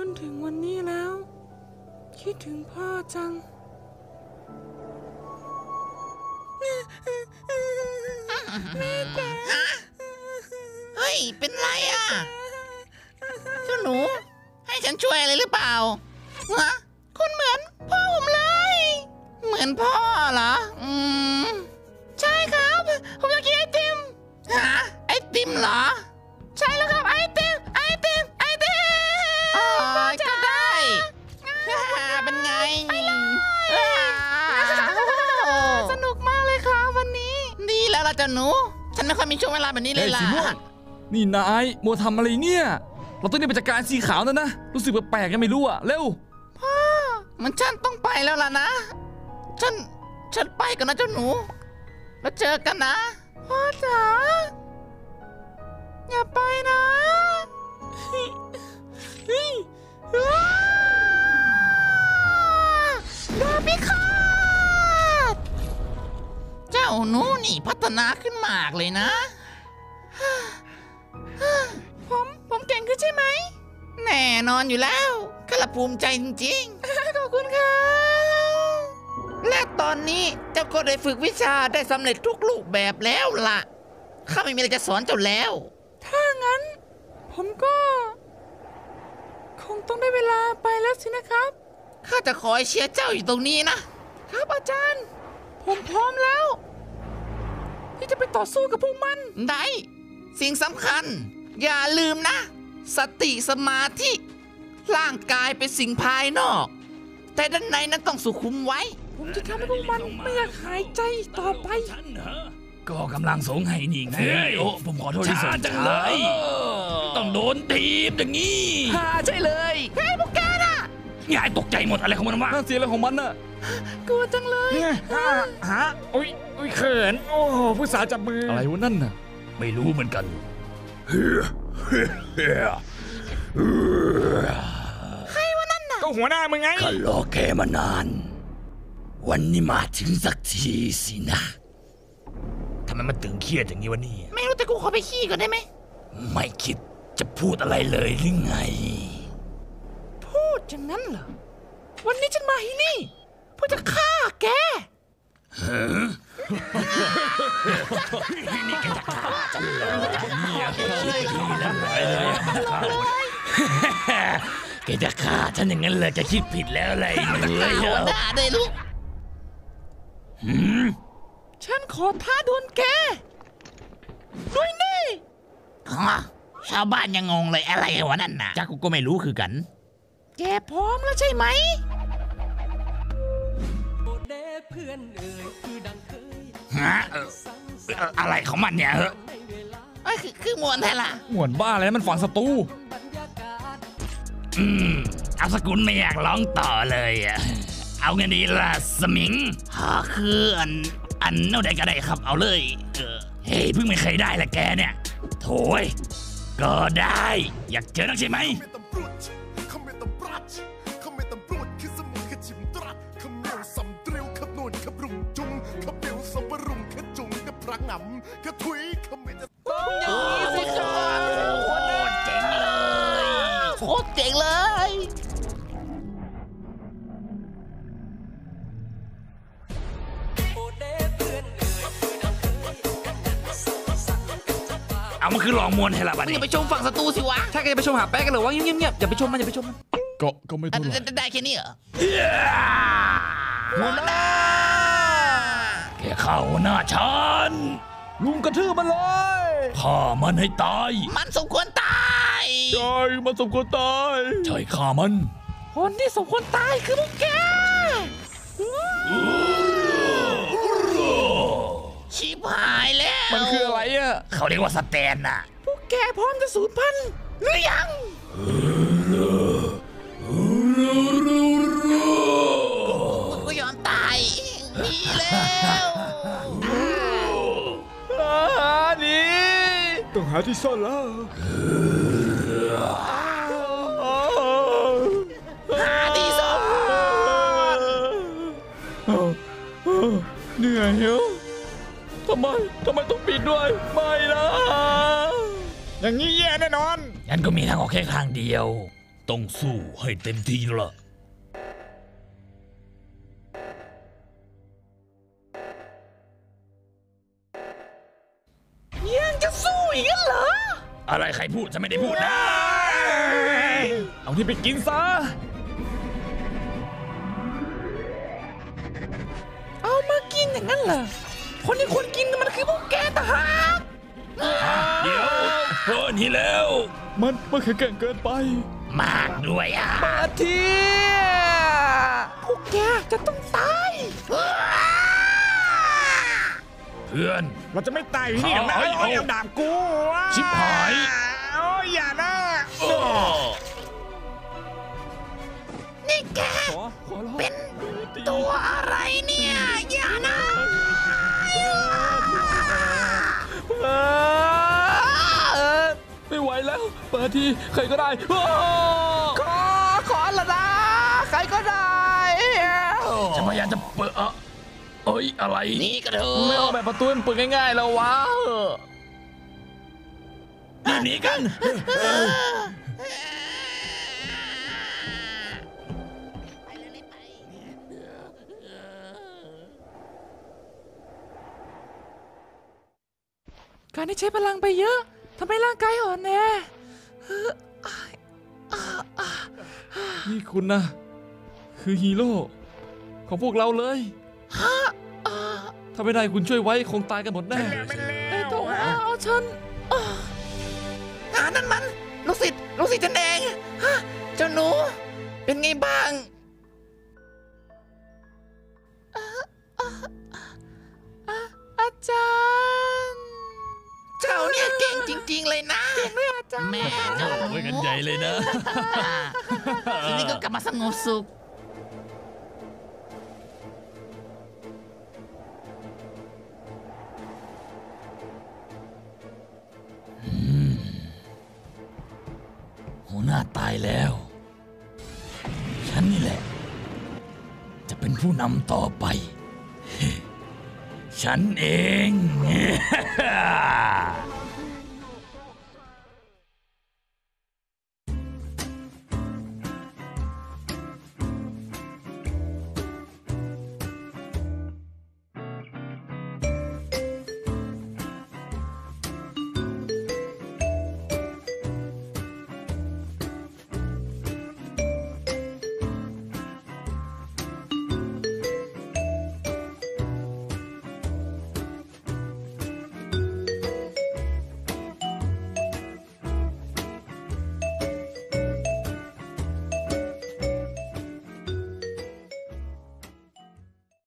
จนถึงวันนี้แล้ว คิดถึงพ่อจัง แม่เฮ้ย เป็นไรอะเจ้าหนู ให้ฉันช่วยอะไรหรือเปล่าฮะคุณเหมือนพ่อผมเลย เหมือนพ่อเหรอ อืม ใช่ครับ ผมอยากกินไอติมฮะไอติมเหรอ ล้วล่ะเจ้าหนู ฉันไม่ค่อยมีช่วงเวลาแบบนี้เลเฮ้ยยล่ะ สีม่วงนี่นายโมวทำอะไรเนี่ย เราต้องรีบไปจัดการสีขาวนั่นนะ รู้สึกแปลกๆกันไม่รู้อะเร็วมันฉันต้องไปแล้วล่ะนะ ฉัน ฉันไปกันนะเจ้าหนู แล้วเจอกันนะ พ่อจ๋า อย่าไปนะ หนูนี่พัฒนาขึ้นมากเลยนะ ผม ผมเก่งขึ้นใช่ไหม แน่นอนอยู่แล้วข้าละภูมิใจจริงๆ ขอบคุณครับและตอนนี้เจ้าก็ได้ฝึกวิชาได้สำเร็จทุกรูปแบบแล้วล่ะ ข้าไม่มีอะไรจะสอนเจ้าแล้ว ถ้างั้น ผมก็ คงต้องได้เวลาไปแล้วสินะครับ ข้าจะคอยเชียร์เจ้าอยู่ตรงนี้นะ ครับอาจารย์ ผมพร้อมแล้ว ที่จะไปต่อสู้กับพวกมัน ได้ สิ่งสำคัญ อย่าลืมนะ สติสมาธิ ร่างกายเป็นสิ่งภายนอก แต่ด้านในนั้นต้องสุขุมไว้ ผมจะทำให้พวกมันไม่อยากหายใจอีกต่อไป ก็กำลังสงให้นี่ไงโอ้ผมขอโทษที่ส่งจังเลย ต้องโดนทีบอย่างนี้ฮ่าใช่เลย เฮ้ยพวกแกน่ะ ยายตกใจหมดอะไรของมันวะนั่นเสียงอะไรของมันน่ะกลัวจังเลยฮะฮะอุ้ยอุ้ยเขิน โอ้ผู้สาวจับมือ อะไรวะนั่นน่ะ ไม่รู้เหมือนกันก็หัวหน้ามึงไงข้ารอแกมานาน วันนี้มาถึงสักทีสินะทำไมมันตึงเครียดอย่างนี้วะเนี่ยไม่รู้แต่กูขอไปขี้ก่อนได้ไหม ไม่คิดจะพูดอะไรเลยหรือไงพูด อย่างนั้นเหรอ วันนี้ฉันมาที่นี่เพื่อจะฆ่าแกแกจะฆ่าฉันอย่างนั้นเลยแกคิดผิดแล้วอะไรหนูเอ้ยหัวหน้าเลยลูกฉันขอท้าดวลแกด้วยนี่ฮะชาวบ้านยังงงเลยอะไรวะนั่นน่ะจักกูก็ไม่รู้คือกัน แกพร้อมแล้วใช่ไหม ฮะเออเอ่ออะไรของมันเนี่ยเออเอ้ยคือคือมวนแท้ล่ะหมวนบ้าอะไรนะมันฝังศัตรูอืมเอาสกุลไม่อยากร้องต่อเลยอะเอาไงดีล่ะสมิงหาคืออันอันเท่าใดก็ได้ครับเอาเลยเออเฮ้ยเพิ่งไม่เคยได้ละแกเนี่ย โถยก็ได้ อยากเจอนักใช่ไหม Kom met เอามันคือลองมวนให้ละบัดมึงอนี้ย่าไปชมฝั่งศัตรูสิวะ ถ้าแกจะไปชมหาแป๊กกันเหรอวะเงียบๆอย่าไปชมมันอย่าไปชมมันก็ก็ไม่อะเท่าไหร่ได้ได้แค่นี้เหรอหัวหน้าแกเข้าหน้าฉันลุมกระทืบมันเลยฆ่ามันให้ตายมันสมควรตายใช่มันสมควรตายใช่ฆ่ามัน คนที่สมควรตายคือพวกแก ชิบหายแล้ เขาเรียกว่าสแตนน่ะ พวกแกพร้อมจะสูญพันธุ์หรือยังมึงก็ยอมตายดีแล้วอานี่ต้องหาที่ซ่อนแล้วหาที่ซ่อนเหนื่อยเหรอ ทำไม ทำไมต้องปิดด้วย ไม่นะอย่างนี้แย่แน่นอน งั้นก็มีทางออกแค่ทางเดียว ต้องสู้ให้เต็มที่ละยังจะสู้อีกเหรอ อะไรใครพูดฉันไม่ได้พูดนะ เอาที่ไปกินซะ เอามากินอย่างนั้นเหรอ คนที่ควรกินมันคือพวกแกต่างหากเดี๋ยวเพิ่นนี่แล้ว มันมันแข็งแกร่งเกินไป มากด้วยอะอาทีพวกแกจะต้องตาย เพื่อน เราจะไม่ตายอยู่นี่หรอกนะเอาเอาเอาดาบกูอะชิบหาย โอ้ยอย่านะโอ้นี่แก ขอขอร้องเป็นตัวอะไร ปิดทีใครก็ได้โอ้ขอขอละนะใครก็ได้ฉันพยายามจะเปิดเอ่อเอ้ยอะไรนี่กระเถไม่ออกอะแบบประตูให้มันเปิดง่ายๆแล้ววะรีบหนีกันการที่ใช้พลังไปเยอะทำให้ร่างกายอ่อนแอ นี่คุณนะ คือฮีโร่ของพวกเราเลย ถ้าไม่ได้คุณช่วยไว้คงตายกันหมดแน่ไอ้ตัวเอาฉันอ่านั่นมัน ลูกศิษย์ลูกศิษย์ฉันเอง ฮะ เจ้าหนู เป็นไงบ้าง จริง ๆ เลยนะแม่เจ้าไว้กันใหญ่เลยนะ ทีนี้ก็กลับมาสงบสุข หัวหน้าตายแล้ว ฉันนี่แหละ จะเป็นผู้นำต่อไป ฉันเอง